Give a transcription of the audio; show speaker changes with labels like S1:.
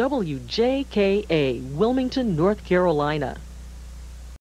S1: WJKA, Wilmington, North Carolina.